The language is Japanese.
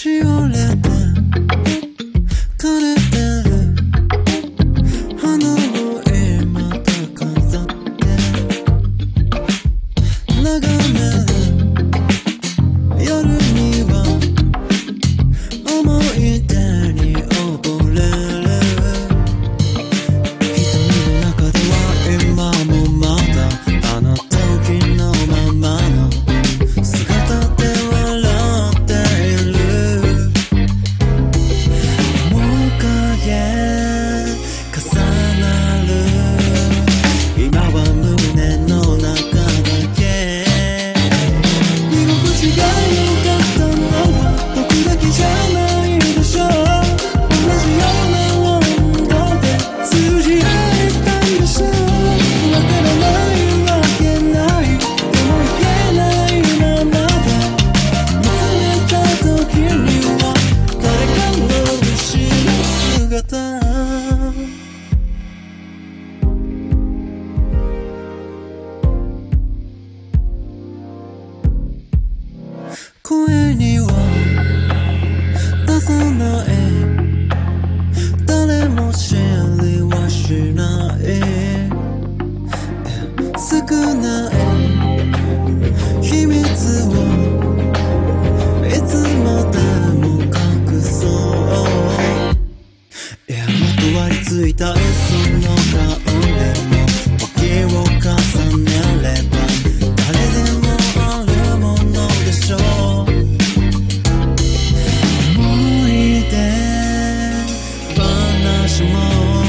she ついた椅子の顔でも時を重ねれば誰でもあるものでしょう。思い出話も